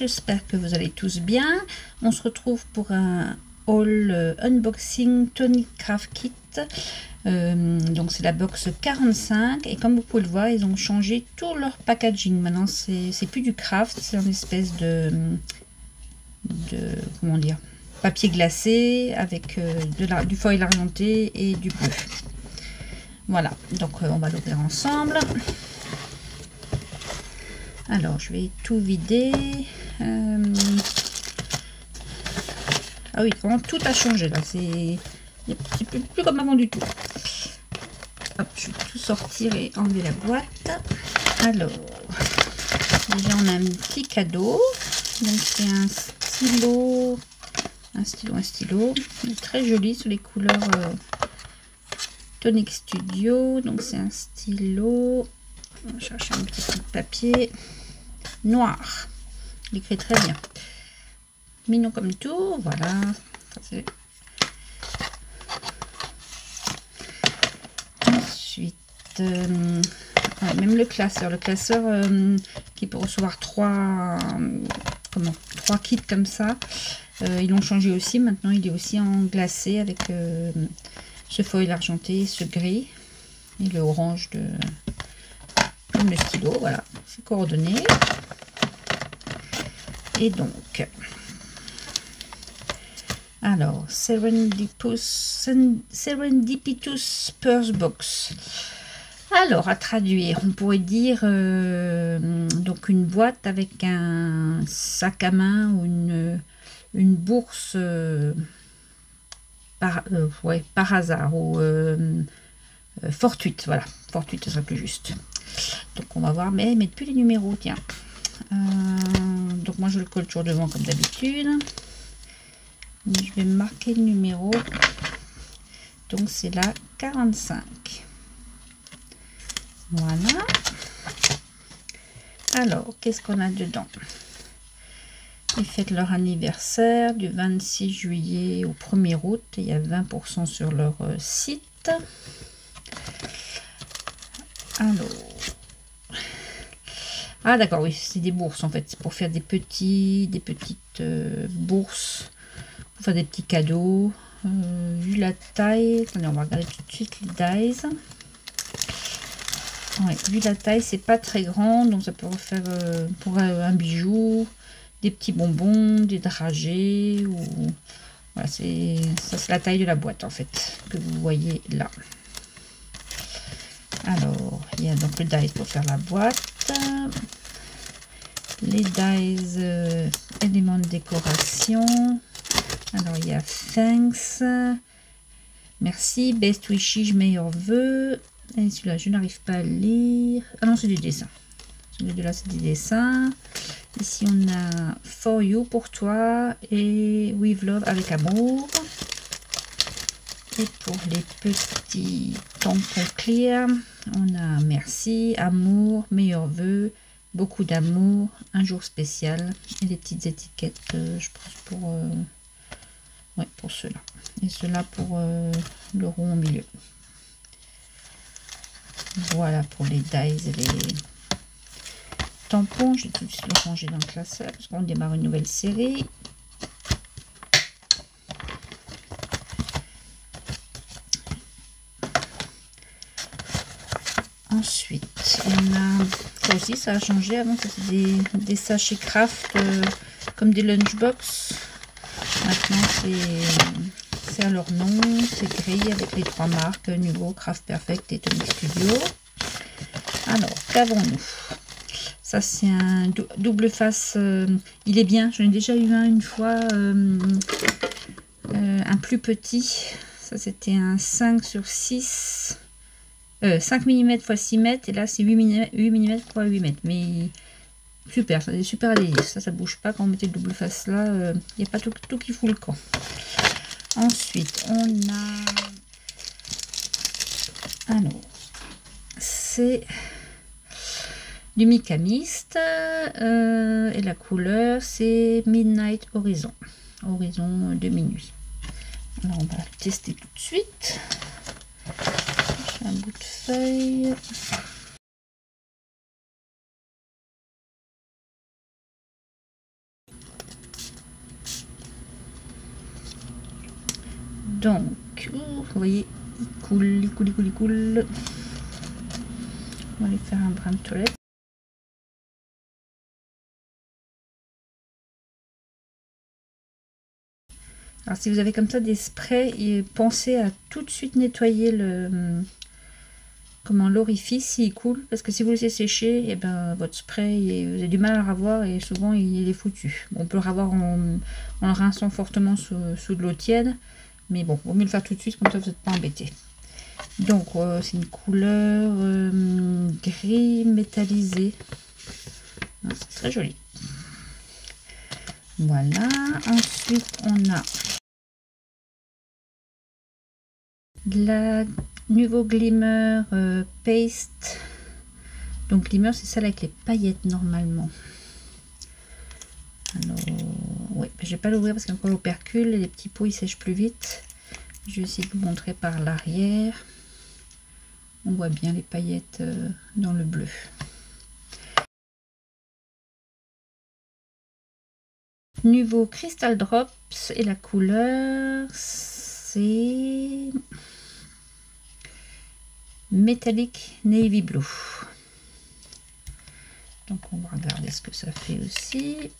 J'espère que vous allez tous bien. On se retrouve pour un haul euh, unboxing Tony Craft Kit. Euh, donc c'est la box 45 et comme vous pouvez le voir ils ont changé tout leur packaging. Maintenant c'est plus du craft. C'est une espèce de comment dire papier glacé avec euh, du foil argenté et du bleu. Voilà. Donc on va l'ouvrir ensemble alors, je vais tout vider. Euh, ah oui, vraiment tout a changé là. C'est plus, comme avant du tout. Hop, je vais tout sortir et enlever la boîte. Alors, déjà on a un petit cadeau. Donc c'est un stylo, un stylo, un stylo. Très joli sur les couleurs euh, Tonic Studio. Donc c'est un stylo. On va chercher un petit peu de papier noir. Il écrit très bien. Mignon comme tout, voilà. Ensuite, euh, même le classeur. Le classeur euh, qui peut recevoir trois, comment, trois kits comme ça. Euh, ils l'ont changé aussi. Maintenant, il est aussi en glacé avec ce foil argenté, ce gris et le orange de le stylo. Voilà, c'est coordonné. Et donc, alors, Serendipitous Purse Box. Alors, à traduire, on pourrait dire euh, donc une boîte avec un sac à main ou une, une bourse euh, par, euh, ouais, par hasard ou fortuite. Voilà, fortuite, ce serait plus juste. Donc, on va voir, mais, mais depuis les numéros, tiens. Euh, donc moi je le colle toujours devant comme d'habitude. Je vais marquer le numéro. Donc c'est la 45. Voilà. Alors, qu'est-ce qu'on a dedans? Ils fêtent leur anniversaire du 26 juillet au 1er août. Il y a 20% sur leur euh, site. Alors, ah d'accord, oui, c'est des bourses en fait. C'est pour faire des petits, des petites euh, bourses, pour faire des petits cadeaux. Euh, vu la taille, on va regarder tout de suite les dies. vu la taille, c'est pas très grand, donc ça peut faire euh, pour un bijou, des petits bonbons, des dragées, ou voilà, c'est ça c'est la taille de la boîte en fait que vous voyez là. Alors, il y a donc le dice pour faire la boîte les dies euh, éléments de décoration. Alors il y a thanks, merci, best wishes, meilleurs vœux. Et celui-là, je n'arrive pas à lire. Ah non, c'est du dessin. Celui-là, c'est du dessin. Ici, on a for you pour toi et with love avec amour. Pour les petits tampons clear, on a merci, amour, meilleurs vœux, beaucoup d'amour, un jour spécial et des petites étiquettes, euh, je pense pour, euh, pour cela et cela pour euh, le rond au milieu. Voilà pour les dies et les tampons. Je vais tout de suite le ranger dans le classeur parce qu'on démarre une nouvelle série. Ensuite, on a aussi, ça a changé. Avant, c'était des, sachets craft euh, comme des lunchbox. Maintenant, c'est à leur nom. C'est gris avec les trois marques Nuvo, Craft Perfect et Tonic Studio. Alors, qu'avons-nous? Ça, c'est un double face. Euh, il est bien. J'en ai déjà eu un une fois. Euh, un plus petit. Ça, c'était un 5 sur 6 5 mm x 6 mètres et là c'est 8 mm, 8 x 8 mètres. Mais super ça est super adhésif ça ça bouge pas quand on mettait le double face là il euh, n'y a pas tout, tout, qui fout le camp. Ensuite on a alors c'est du micamiste euh, et la couleur c'est Midnight Horizon. Horizon de minuit. Alors on va tester tout de suite un bout de feuille. Donc, vous voyez, il coule, il coule, il coule, il coule. On va aller faire un brin de toilette. Alors si vous avez comme ça des sprays, pensez à tout de suite nettoyer le, hum, comment l'orifice s'il coule parce que si vous laissez sécher et eh ben votre spray vous avez du mal à le revoir et souvent il est foutu. On peut le revoir en, le rinçant fortement sous, de l'eau tiède mais bon vaut mieux le faire tout de suite comme ça vous n'êtes pas embêté. Donc euh, c'est une couleur euh, gris métallisé. Ah, c'est très joli. Voilà. Ensuite on a de la Nouveau Glimmer euh, Paste. Donc Glimmer, c'est celle avec les paillettes normalement. Alors, oui, je vais pas l'ouvrir parce qu'il y a encore l'opercule et les petits pots ils sèchent plus vite. Je vais essayer de vous montrer par l'arrière. On voit bien les paillettes euh, dans le bleu. Nouveau Crystal Drops et la couleur c'est métallique navy blue. Donc on va regarder ce que ça fait aussi.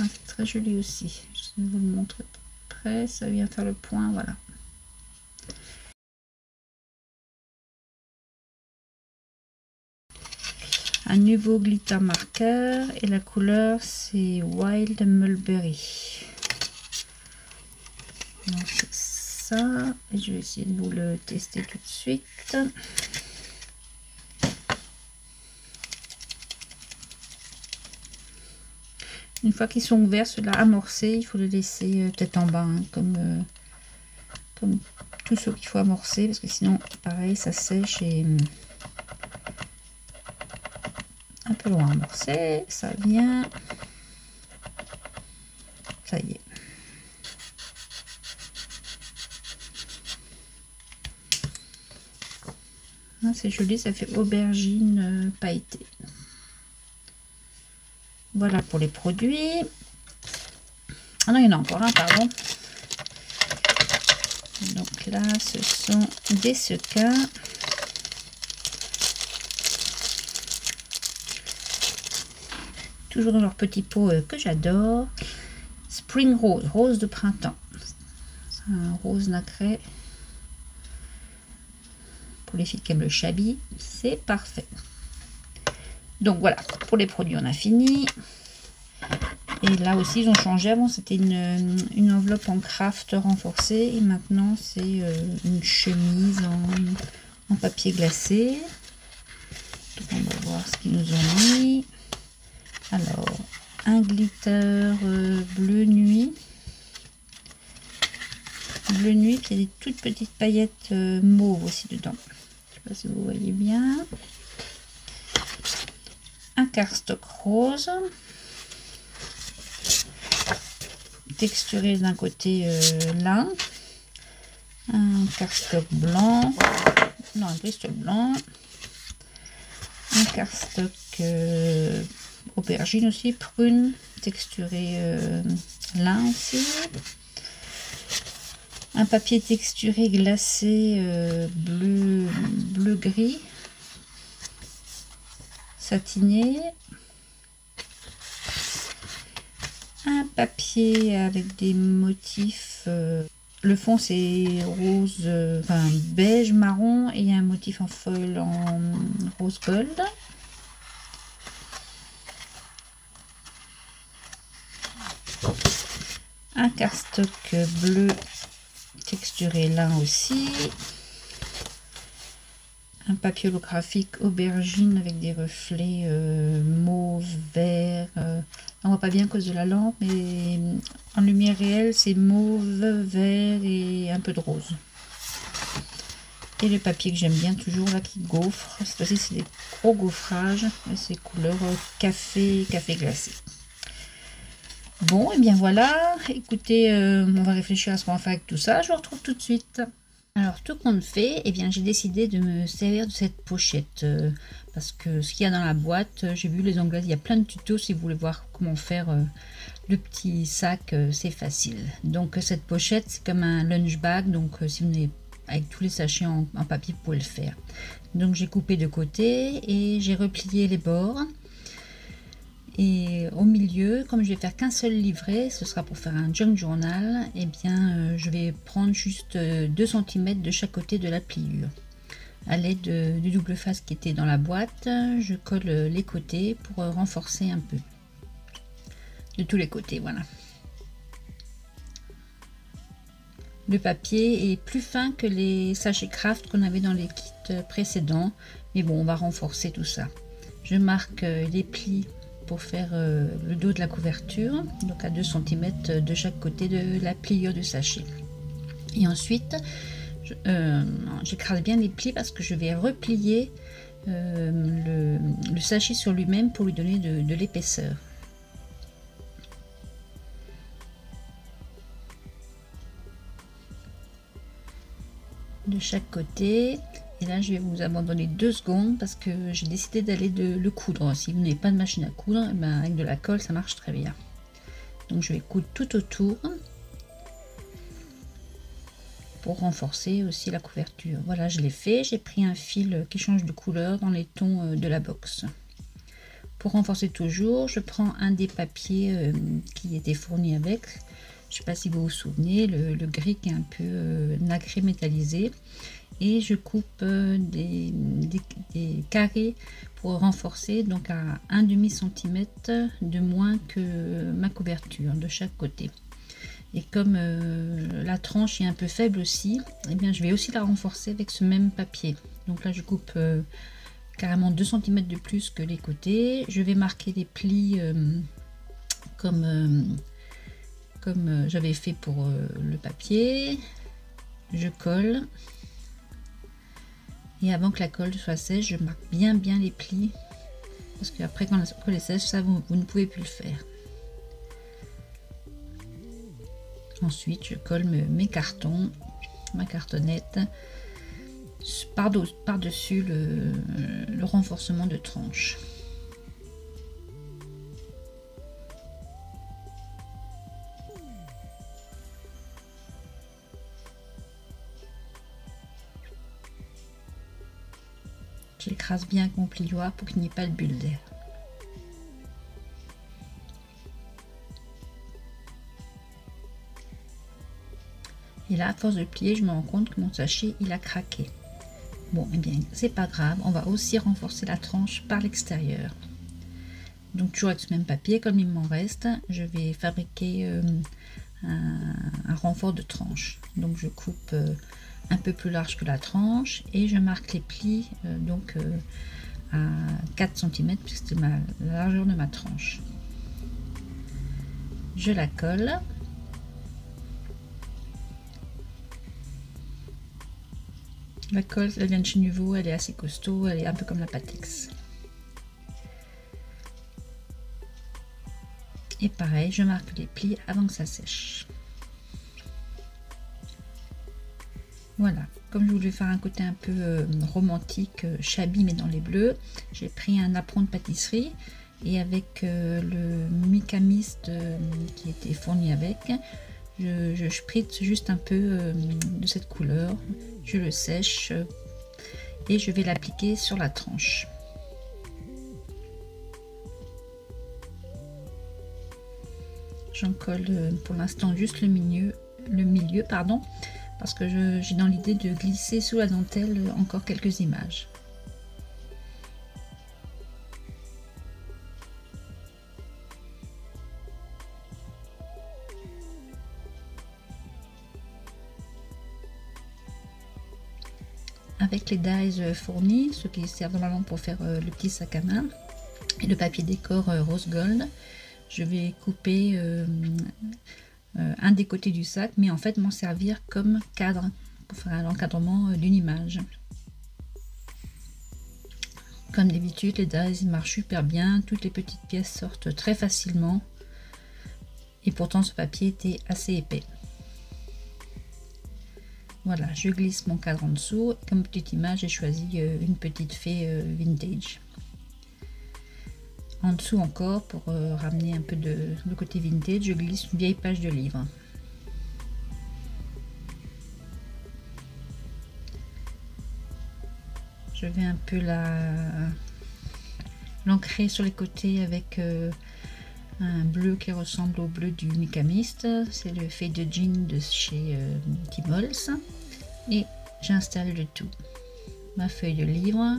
Ah, c'est très joli aussi. Je vais vous le montrer près. Ça vient faire le point. Voilà. Un nouveau glitter marqueur et la couleur c'est Wild Mulberry. Donc ça, je vais essayer de vous le tester tout de suite. Une fois qu'ils sont ouverts, ceux-là amorcés, il faut les laisser peut-être en bas, hein, comme, euh, comme qu'il faut amorcer, parce que sinon, pareil, ça sèche et un peu loin amorcé, ça vient. Ça y est. Ah, c'est joli, ça fait aubergine euh, pailletée. Voilà pour les produits. Ah non, il y en a encore un, pardon. Donc là, ce sont des sequins. Toujours dans leur petit pot euh, que j'adore. Spring Rose, rose de printemps. un rose nacré. Pour les filles qui aiment le chabi, c'est parfait. Donc voilà, pour les produits, on a fini. Et là aussi, ils ont changé. Avant, c'était une, enveloppe en craft renforcée. Et maintenant, c'est euh, une chemise en, papier glacé. On va voir ce qu'ils nous ont mis. Alors, un glitter euh, bleu nuit. Bleu nuit, y a des toutes petites paillettes euh, mauves aussi dedans. Je ne sais pas si vous voyez bien. Un cardstock rose. Texturé d'un côté euh, lin. Un cardstock blanc. Non, un cardstock blanc. Un cardstock aubergine aussi, prune, texturé euh, lin aussi. Un papier texturé glacé euh, bleu, bleu gris, satiné. Un papier avec des motifs. Euh, le fond c'est rose, enfin beige marron et un motif en foil en rose gold. Cardstock bleu texturé là aussi un papier holographique aubergine avec des reflets euh, mauve, vert. Euh, on voit pas bien à cause de la lampe, mais en lumière réelle, c'est mauve, vert et un peu de rose. Et le papier que j'aime bien toujours là qui gaufre. Cette fois-ci, c'est des gros gaufrages. C'est couleur café, café glacé. Bon, et bien voilà. Écoutez, euh, on va réfléchir à ce qu'on va faire avec tout ça. Je vous retrouve tout de suite. Alors tout compte fait, eh bien j'ai décidé de me servir de cette pochette euh, parce que ce qu'il y a dans la boîte, euh, j'ai vu les anglaises, il y a plein de tutos si vous voulez voir comment faire le petit sac, c'est facile. Donc cette pochette c'est comme un lunch bag, donc si vous n'avez avec tous les sachets en, papier, vous pouvez le faire. Donc j'ai coupé de côté et j'ai replié les bords. Et au milieu, comme je vais faire qu'un seul livret, ce sera pour faire un junk journal, et eh bien euh, je vais prendre juste 2 euh, cm de chaque côté de la pliure. À l'aide du double face qui était dans la boîte, je colle les côtés pour renforcer un peu. De tous les côtés, voilà. Le papier est plus fin que les sachets craft qu'on avait dans les kits précédents, mais bon, on va renforcer tout ça. Je marque euh, les plis pour faire euh, le dos de la couverture, donc à 2 cm de chaque côté de la pliure du sachet. Et ensuite, euh, j'écrase bien les plis parce que je vais replier euh, le, sachet sur lui-même pour lui donner de l'épaisseur. de chaque côté et là, je vais vous abandonner deux secondes parce que j'ai décidé d'aller de le coudre. Si vous n'avez pas de machine à coudre, eh ben avec de la colle, ça marche très bien. Donc, je vais coudre tout autour pour renforcer aussi la couverture. Voilà, je l'ai fait. J'ai pris un fil qui change de couleur dans les tons euh, de la box. Pour renforcer toujours, je prends un des papiers euh, qui était fourni avec. Je ne sais pas si vous vous souvenez, le, gris qui est un peu euh, nacré métallisé et je coupe euh, des, carrés pour renforcer donc à un demi centimètre de moins que ma couverture de chaque côté. Et comme euh, la tranche est un peu faible aussi et eh bien je vais aussi la renforcer avec ce même papier. Donc là je coupe euh, carrément 2 cm de plus que les côtés. Je vais marquer les plis comme comme j'avais fait pour le papier. Je colle et avant que la colle soit sèche, je marque bien bien les plis. Parce qu'après quand la colle est sèche, ça vous, ne pouvez plus le faire. Ensuite, je colle mes cartons, ma cartonnette par-dessus le renforcement de tranche. Bien mon plioir pour qu'il n'y ait pas de bulle d'air. Et là, à force de plier, je me rends compte que mon sachet, il a craqué. Bon, et eh bien, c'est pas grave. On va aussi renforcer la tranche par l'extérieur. Donc, toujours avec ce même papier, comme il m'en reste, je vais fabriquer euh, un, renfort de tranche. Donc, je coupe euh, un peu plus large que la tranche et je marque les plis euh, donc euh, à 4 cm puisque c'est la largeur de ma tranche. Je la colle. La colle elle vient de chez Nuvo elle est assez costaud elle est un peu comme la Patex. Et pareil je marque les plis avant que ça sèche Voilà, comme je voulais faire un côté un peu euh, romantique, euh, shabby mais dans les bleus, j'ai pris un apron de pâtisserie et avec euh, le micamiste qui était fourni avec, je, je spritz juste un peu de cette couleur, je le sèche et je vais l'appliquer sur la tranche. J'en colle pour l'instant juste le milieu, le milieu pardon, parce que j'ai dans l'idée de glisser sous la dentelle encore quelques images. Avec les dies fournis, ceux qui servent normalement pour faire euh, le petit sac à main, et le papier décor euh, rose gold, je vais couper euh, euh, un des côtés du sac, mais en fait m'en servir comme cadre pour faire l'encadrement euh, d'une image. Comme d'habitude, les dies marchent super bien, toutes les petites pièces sortent très facilement. Et pourtant ce papier était assez épais. Voilà, je glisse mon cadre en dessous. Comme petite image, j'ai choisi euh, une petite fée vintage. En dessous encore, pour euh, ramener un peu de côté vintage, je glisse une vieille page de livre. Je vais un peu l'ancrer sur les côtés avec un bleu qui ressemble au bleu du Micamiste. C'est le fait de jean de chez euh, Timols. Et j'installe le tout. Ma feuille de livre,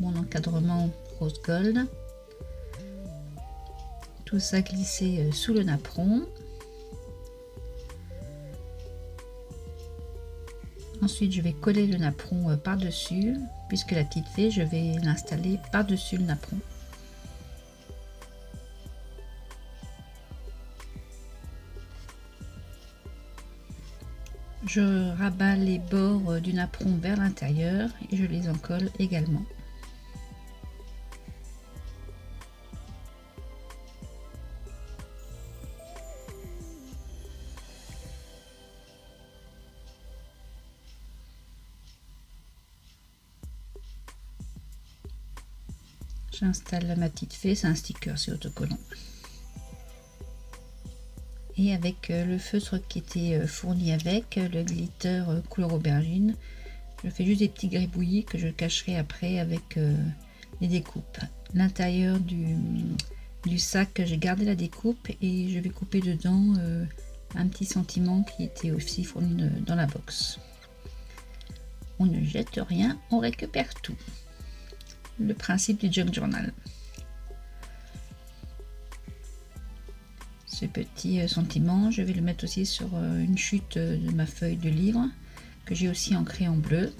mon encadrement rose gold. Tout ça glissé euh, sous le napperon. Ensuite, je vais coller le napperon euh, par-dessus, puisque la petite fée, je vais l'installer par-dessus le napperon. Je rabats les bords euh, du napperon vers l'intérieur et je les encolle également. J'installe ma petite fée, c'est un sticker, c'est autocollant et avec euh, le feutre qui était euh, fourni avec, euh, le glitter couleur aubergine. Je fais juste des petits gribouillis que je cacherai après avec les découpes. L'intérieur du, du, sac, j'ai gardé la découpe et je vais couper dedans un petit sentiment qui était aussi fourni dans la box. On ne jette rien, on récupère tout. Le principe du junk journal. ce petit euh, sentiment. Je vais le mettre aussi sur euh, une chute euh, de ma feuille de livre que j'ai aussi ancré en bleu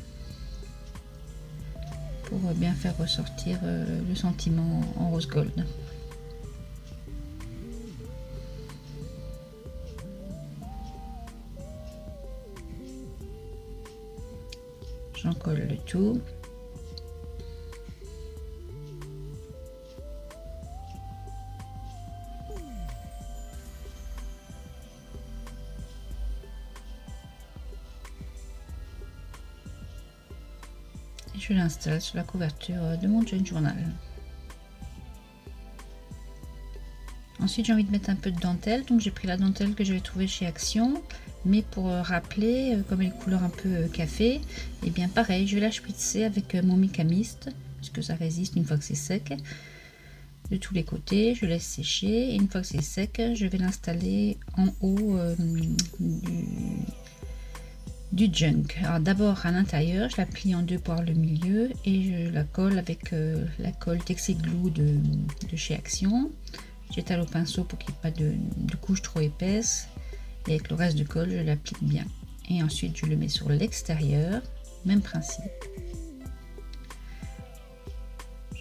pour bien faire ressortir le sentiment en rose gold. J'en colle le tout. Je l'installe sur la couverture de mon journal. Ensuite, j'ai envie de mettre un peu de dentelle, donc j'ai pris la dentelle que j'avais trouvée chez Action, mais pour euh, rappeler, euh, comme elle est couleur un peu euh, café, et eh bien pareil, je vais la avec mon micamiste, puisque ça résiste une fois que c'est sec. De tous les côtés, je laisse sécher, et une fois que c'est sec, je vais l'installer en haut du, du junk. Alors d'abord à l'intérieur, je la plie en deux par le milieu et je la colle avec euh, la colle Texi Glue de, chez Action. J'étale au pinceau pour qu'il n'y ait pas de, couche trop épaisse. Et avec le reste de colle, je l'applique bien. Et ensuite, je le mets sur l'extérieur. Même principe.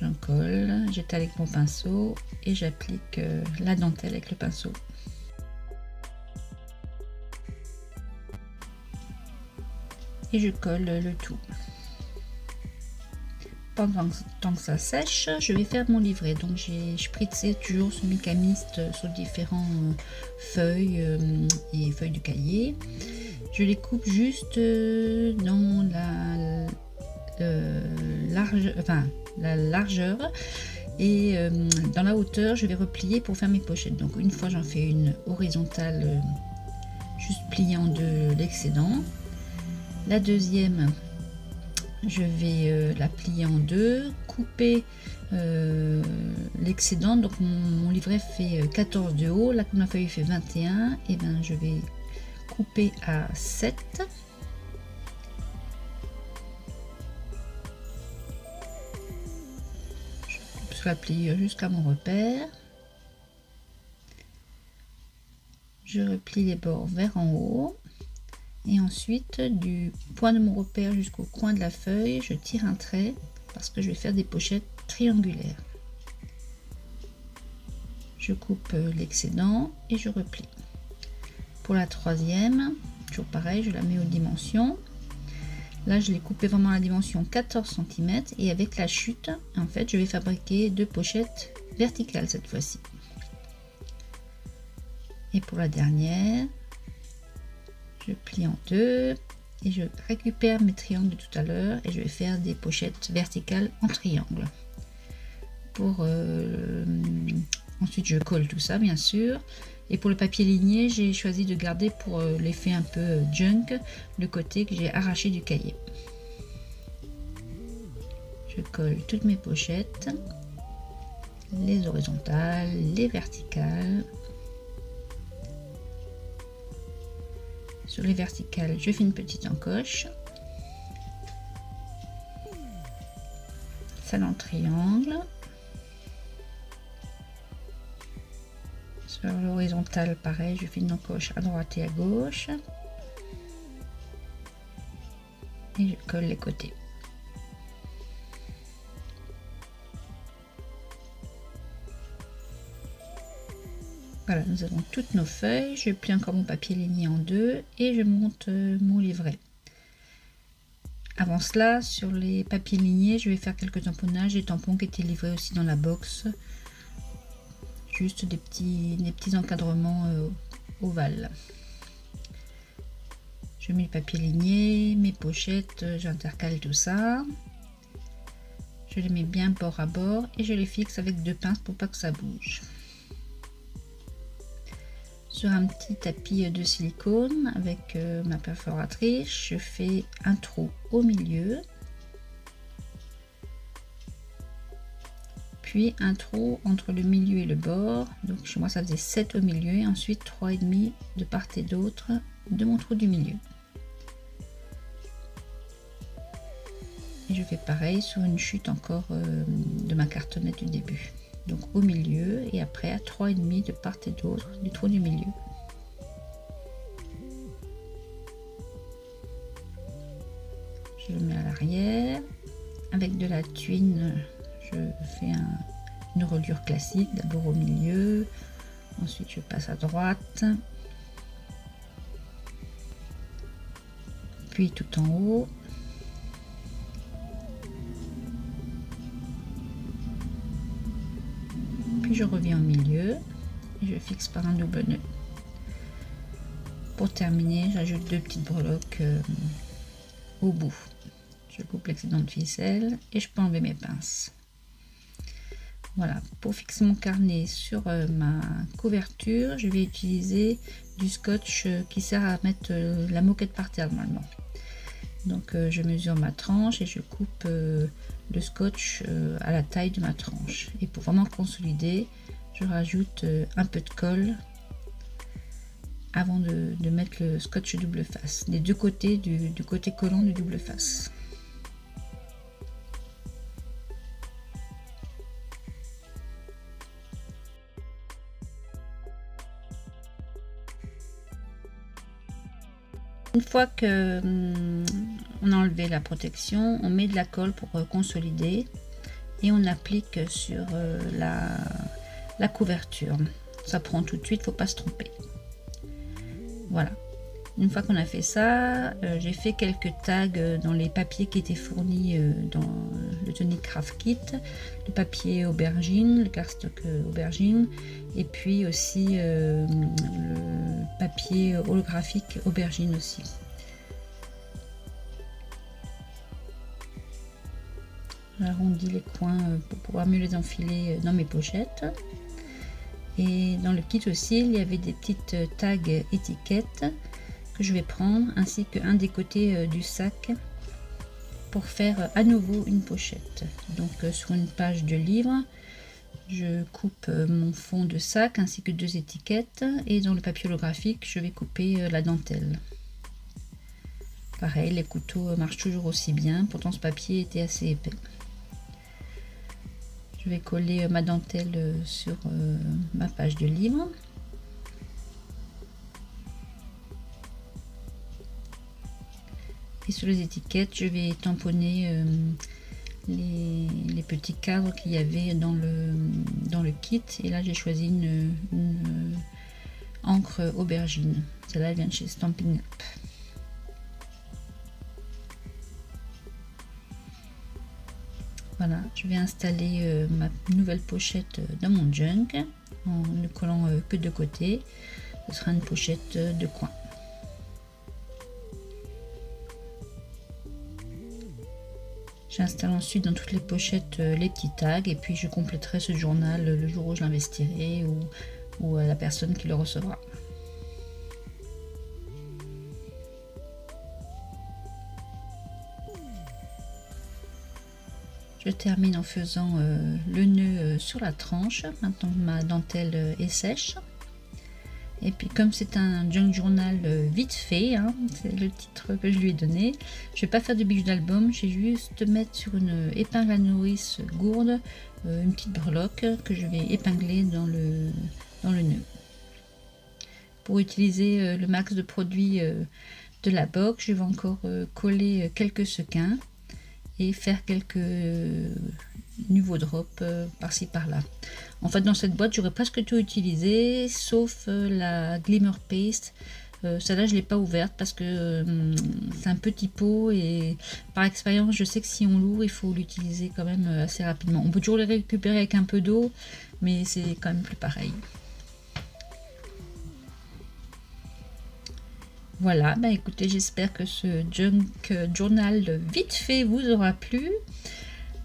J'en colle, j'étale avec mon pinceau et j'applique euh, la dentelle avec le pinceau. Je colle le tout. Pendant que ça sèche, je vais faire mon livret. Donc j'ai spritzé toujours ce mécamiste sur différents euh, feuilles euh, et feuilles du cahier. Je les coupe juste euh, dans la, large, enfin, la largeur et dans la hauteur je vais replier pour faire mes pochettes donc une fois j'en fais une horizontale juste en deux l'excédent la deuxième, je vais euh, la plier en deux, couper euh, l'excédent. Donc mon, livret fait 14 euh, de haut, la ma feuille fait 21. Et ben je vais couper à 7. Je la plie jusqu'à mon repère. Je replie les bords vers en haut. Et ensuite, du point de mon repère jusqu'au coin de la feuille, je tire un trait parce que je vais faire des pochettes triangulaires. Je coupe euh, l'excédent et je replie. Pour la troisième, toujours pareil, je la mets aux dimensions. Là, je l'ai coupé vraiment à la dimension 14 cm et avec la chute, en fait, je vais fabriquer deux pochettes verticales cette fois-ci. Et pour la dernière, je plie en deux et je récupère mes triangles de tout à l'heure et je vais faire des pochettes verticales en triangle. Pour euh, ensuite je colle tout ça bien sûr. Et pour le papier ligné, j'ai choisi de garder pour euh, l'effet un peu euh, junk le côté que j'ai arraché du cahier. Je colle toutes mes pochettes, les horizontales, les verticales. Sur les verticales, je fais une petite encoche. En triangle. Sur l'horizontale, pareil, je fais une encoche à droite et à gauche. Et je colle les côtés. Voilà, nous avons toutes nos feuilles. Je plie encore mon papier ligné en deux et je monte euh, mon livret. Avant cela, sur les papiers lignés, je vais faire quelques tamponnages, des tampons qui étaient livrés aussi dans la box. Juste des petits, des petits encadrements euh, ovales. Je mets le papier ligné, mes pochettes, euh, j'intercale tout ça. Je les mets bien bord à bord et je les fixe avec deux pinces pour pas que ça bouge sur un petit tapis de silicone avec euh, ma perforatrice. Je fais un trou au milieu. Puis un trou entre le milieu et le bord. Donc chez moi ça faisait 7 au milieu et ensuite et demi de part et d'autre de mon trou du milieu. Et je fais pareil sur une chute encore euh, de ma cartonnette du début donc au milieu et après à trois et demi de part et d'autre du trou du milieu. Je le mets à l'arrière. Avec de la tuine, je fais une reliure classique, d'abord au milieu, ensuite je passe à droite, puis tout en haut, je reviens au milieu et je fixe par un double nœud. Pour terminer, j'ajoute deux petites breloques euh, au bout. Je coupe l'excédent de ficelle et je peux enlever mes pinces. Voilà, pour fixer mon carnet sur euh, ma couverture, je vais utiliser du scotch euh, qui sert à mettre la moquette par terre normalement. Donc je mesure ma tranche et je coupe le scotch euh, à la taille de ma tranche. Et pour vraiment consolider, je rajoute euh, un peu de colle avant de, mettre le scotch double face, des deux côtés du, du côté collant du double face. Une fois que hum, on la protection, on met de la colle pour euh, consolider et on applique sur euh, la, couverture. Ça prend tout de suite, faut pas se tromper. Voilà. Une fois qu'on a fait ça, euh, j'ai fait quelques tags dans les papiers qui étaient fournis dans le Tonic Craft Kit. Le papier aubergine, le cardstock aubergine, et puis aussi le papier holographique aubergine aussi. J'arrondis les coins euh, pour pouvoir mieux les enfiler euh, dans mes pochettes. Et dans le kit aussi, il y avait des petites euh, tags étiquettes que je vais prendre, ainsi qu'un des côtés du sac pour faire à nouveau une pochette. Donc sur une page de livre, je coupe mon fond de sac ainsi que deux étiquettes et dans le papier holographique, je vais couper la dentelle. Pareil, les couteaux marchent toujours aussi bien, pourtant ce papier était assez épais. Je vais coller euh, ma dentelle euh, sur euh, ma page de livre. Et sur les étiquettes, je vais tamponner les, petits cadres qu'il y avait dans le, dans le kit. Et là, j'ai choisi une, une encre aubergine. Celle-là, vient de chez Stamping Up. je vais installer euh, ma nouvelle pochette euh, dans mon junk en ne collant euh, que de côté. Ce sera une pochette de coin. J'installe ensuite dans toutes les pochettes les petits tags et puis je compléterai ce journal le jour où je l'investirai ou, ou à la personne qui le recevra. Je termine en faisant euh, le nœud euh, sur la tranche. Maintenant ma dentelle euh, est sèche. Et puis comme c'est un junk journal vite fait, hein, c'est le titre que je lui ai donné, je vais pas faire de bijoux d'album, je vais juste mettre sur une épingle à nourrice gourde une petite breloque que je vais épingler dans le, dans le nœud. Pour utiliser le max de produits de la box, je vais encore coller quelques sequins et faire quelques nouveaux drops euh, par-ci par-là. En fait, dans cette boîte, j'aurais presque tout utilisé, sauf euh, la Glimmer Paste. Euh, celle-là, je ne l'ai pas ouverte parce que c'est un petit pot et par expérience, je sais que si on l'ouvre, il faut l'utiliser quand même assez rapidement. On peut toujours les récupérer avec un peu d'eau, mais c'est quand même plus pareil. Voilà, bah écoutez, j'espère que ce junk journal vite fait vous aura plu.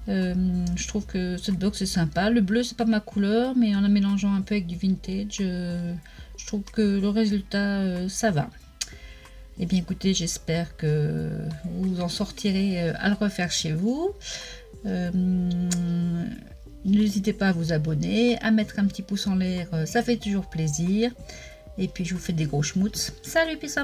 Euh, je trouve que cette box est sympa. Le bleu, c'est pas ma couleur, mais en la mélangeant un peu avec du vintage, euh, je trouve que le résultat, euh, ça va. Eh bien écoutez, j'espère que vous en sortirez à le refaire chez vous. N'hésitez pas à vous abonner, à mettre un petit pouce en l'air, ça fait toujours plaisir. Et puis je vous fais des gros schmutz. Salut, peace